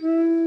Mm-hmm.